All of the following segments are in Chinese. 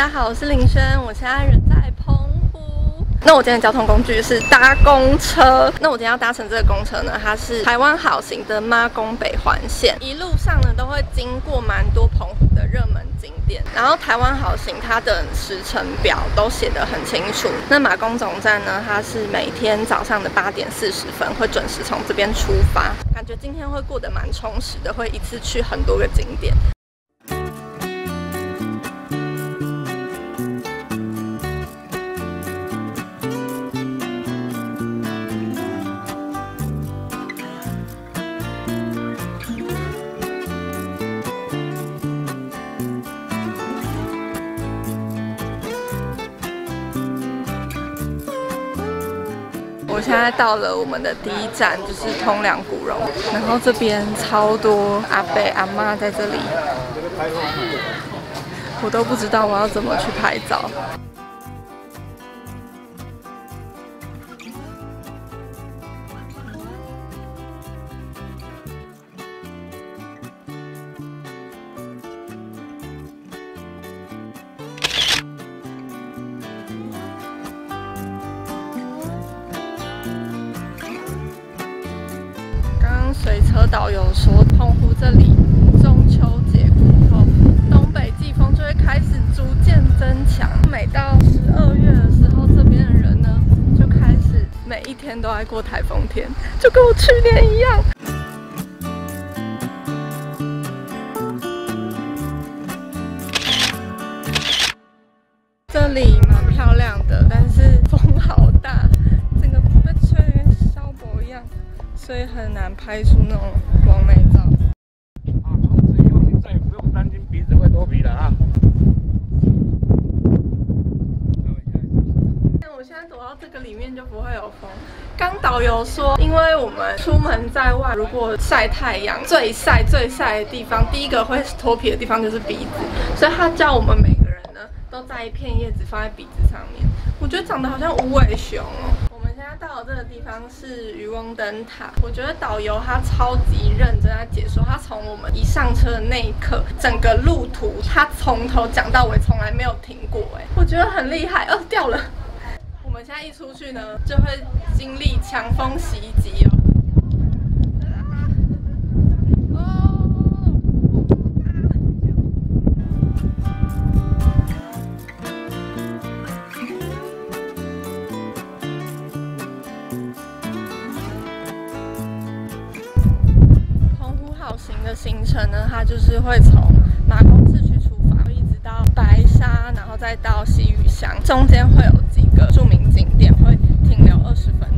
大家好，我是林轩，我现在人在澎湖。那我今天的交通工具是搭公车。那我今天要搭乘这个公车呢，它是台湾好行的妈宫北环线，一路上呢都会经过蛮多澎湖的热门景点。然后台湾好行它的时程表都写得很清楚。那马公总站呢，它是每天早上的八点四十分会准时从这边出发，感觉今天会过得蛮充实的，会一次去很多个景点。我现在到了我们的第一站，就是通梁古榕，然后这边超多阿伯阿妈在这里，我都不知道我要怎么去拍照。随车导游说，澎湖这里中秋节过后，东北季风就会开始逐渐增强。每到十二月的时候，这边的人呢就开始每一天都在过台风天，就跟我去年一样。这里蛮漂亮的，但所以很难拍出那种完美照。啊，从此以后你再也不用担心鼻子会脱皮了啊！那我现在走到这个里面就不会有风。刚导游说，因为我们出门在外，如果晒太阳，最晒最晒的地方，第一个会脱皮的地方就是鼻子，所以他叫我们每个人呢，都带一片叶子放在鼻子上面。我觉得长得好像无尾熊哦。这个地方是渔翁灯塔，我觉得导游他超级认真在解说，他从我们一上车的那一刻，整个路途他从头讲到尾，从来没有停过，哎，我觉得很厉害。哦，掉了！我们现在一出去呢，就会经历强风袭击就是会从马公市区出发，一直到白沙，然后再到西屿乡，中间会有几个著名景点会停留二十分钟。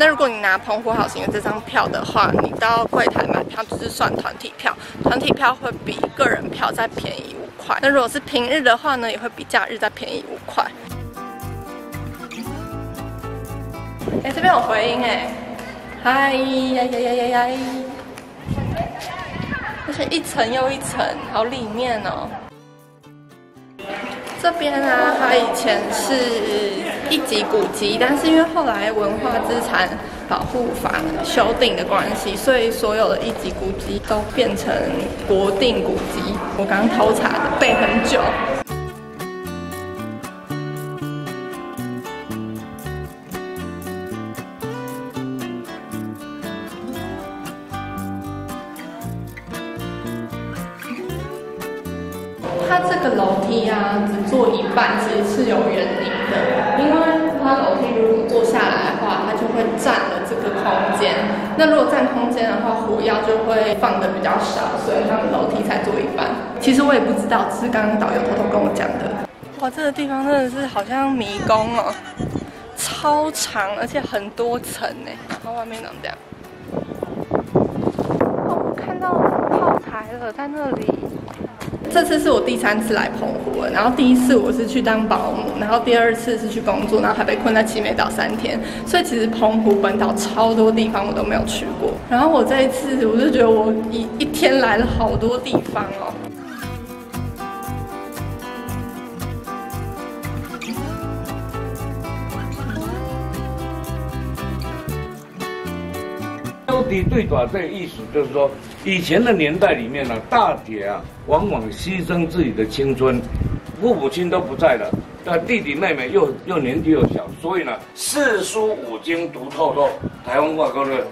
那如果你拿澎湖好行的这张票的话，你到柜台买票就是算团体票，团体票会比个人票再便宜五块。那如果是平日的话呢，也会比假日再便宜五块。哎，这边有回音哎，嗨呀呀呀呀呀！而且一层又一层，好里面哦。这边啊，它以前是一级古籍，但是因为后来文化资产保护法修订的关系，所以所有的一级古籍都变成国定古籍。我刚刚偷查的，背很久。它这个楼梯啊，只做一半，其实是有原因的。因为它楼梯如果坐下来的话，它就会占了这个空间。那如果占空间的话，火药就会放的比较少，所以他们楼梯才做一半。其实我也不知道，只是刚刚导游偷偷跟我讲的。哇，这个地方真的是好像迷宫哦，超长，而且很多层呢。然后外面长这样。哦，我看到炮台了，在那里。这次是我第三次来澎湖了，然后第一次我是去当保姆，然后第二次是去工作，然后还被困在七美岛三天，所以其实澎湖本岛超多地方我都没有去过。然后我这一次，我就觉得我一一天来了好多地方哦。题最短这意思就是说，以前的年代里面呢，大姐啊，往往牺牲自己的青春，父母亲都不在了，那弟弟妹妹又又年纪又小，所以呢，四书五经读透透，台湾话讲的，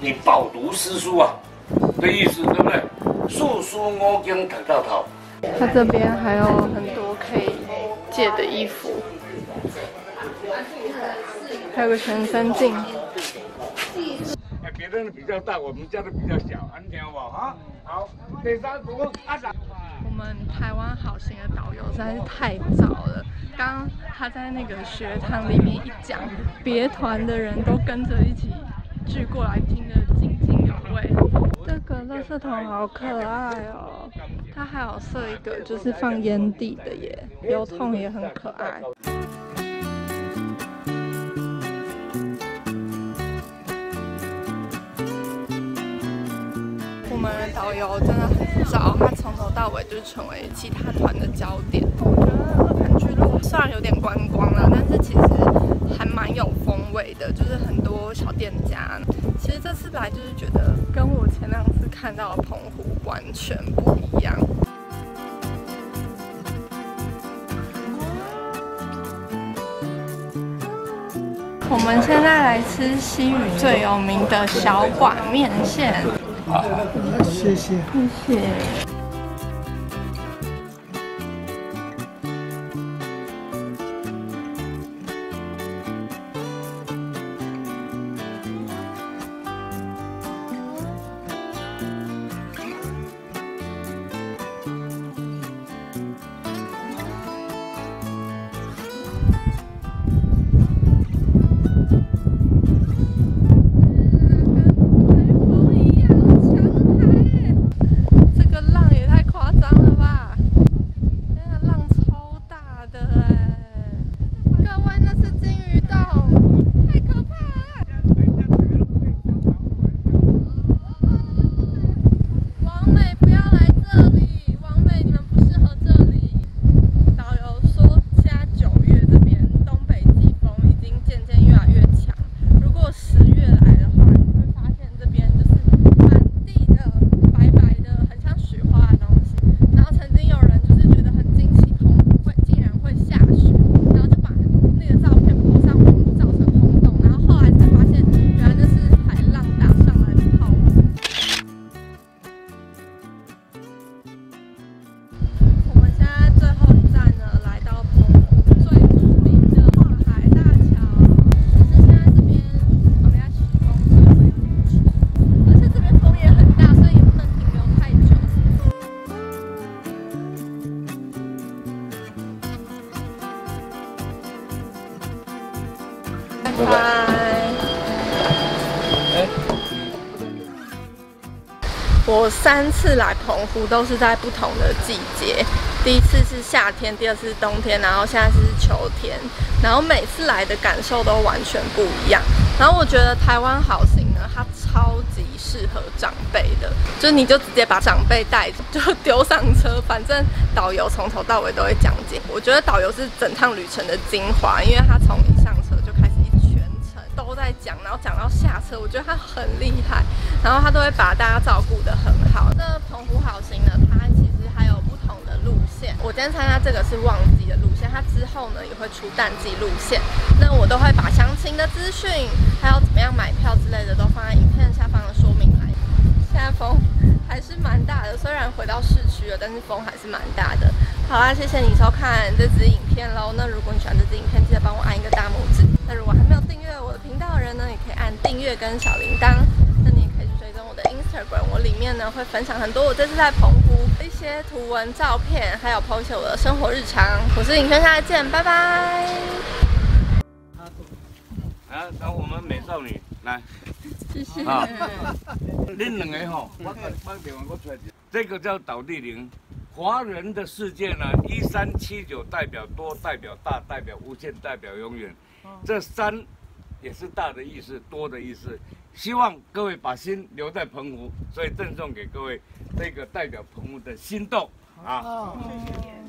你饱读诗书啊的意思，对不对？四书五经读到头，他这边还有很多可以借的衣服，还有个全身镜。哎，别人的比较大，我们家的比较小，安听不？哈，好，第三组阿长。我们台湾好行的导游实在是太早了，刚他在那个学堂里面一讲，别团的人都跟着一起聚过来听得津津有味。这个垃圾桶好可爱哦，它还有设一个就是放烟蒂的耶，油桶也很可爱。我们的导游真的很早，他从头到尾就是成为其他团的焦点。我觉得二盘居路虽然有点观光了，但是其实还蛮有风味的，就是很多小店家。其实这次来就是觉得跟我前两次看到的澎湖完全不一样。我们现在来吃西屿最有名的小馆面线。谢谢。谢谢。我三次来澎湖都是在不同的季节，第一次是夏天，第二次是冬天，然后现在是秋天，然后每次来的感受都完全不一样。然后我觉得台湾好行呢，它超级适合长辈的，就你就直接把长辈带着，就丢上车，反正导游从头到尾都会讲解。我觉得导游是整趟旅程的精华，因为他从一上在讲，然后讲到下车，我觉得他很厉害，然后他都会把大家照顾得很好。那澎湖好行呢，它其实还有不同的路线。我今天参加这个是旺季的路线，它之后呢也会出淡季路线。那我都会把详情的资讯，还有怎么样买票之类的，都放在影片下方的说明栏。现在风还是蛮大的，虽然回到市区了，但是风还是蛮大的。好啦，谢谢你收看这支影片喽。那如果你喜欢这支影片，记得帮我按一个大拇指。那如果还没有阅我的频道的人呢，也可以按订阅跟小铃铛。那你也可以去追踪我的 Instagram，我里面呢会分享很多我这次在澎湖一些图文照片，还有 po 一些我的生活日常。我是影圈下次见，拜拜。啊，然后我们美少女来。谢谢。啊恁两个吼，我我电话我出来。这个叫倒地铃。华人的世界呢，一三七九代表多，代表大，代表无限，代表永远。这三也是大的意思，多的意思。希望各位把心留在澎湖，所以赠送给各位这个代表澎湖的心动啊！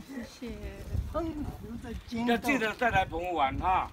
谢，谢谢。澎湖的金要记得再来澎湖玩哈。